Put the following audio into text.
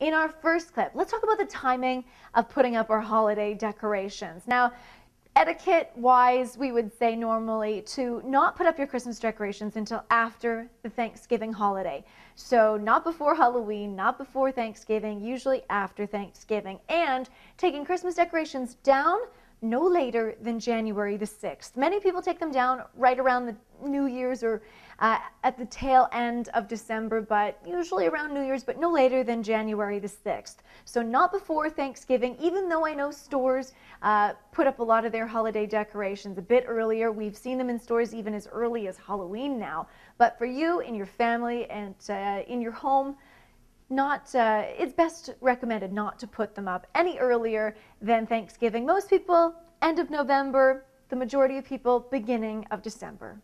In our first clip, let's talk about the timing of putting up our holiday decorations. Now, etiquette wise, we would say normally to not put up your Christmas decorations until after the Thanksgiving holiday. So, not before Halloween, not before Thanksgiving, usually after Thanksgiving. And taking Christmas decorations down no later than January the 6th. Many people take them down right around the New Year's or uh, at the tail end of December, but usually around New Year's, but no later than January the 6th. So not before Thanksgiving, even though I know stores uh, put up a lot of their holiday decorations a bit earlier. We've seen them in stores even as early as Halloween now. But for you, in your family, and uh, in your home, not uh, it's best recommended not to put them up any earlier than Thanksgiving. Most people end of November, the majority of people beginning of December.